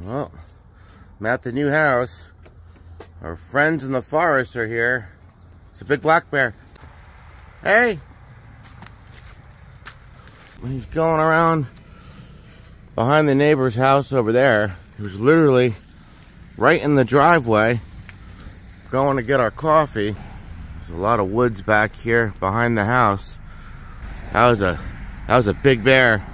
Well, I'm at the new house. Our friends in the forest are here. It's a big black bear. Hey! He's going around behind the neighbor's house over there. He was literally right in the driveway going to get our coffee. There's a lot of woods back here behind the house. That was a that was a big bear.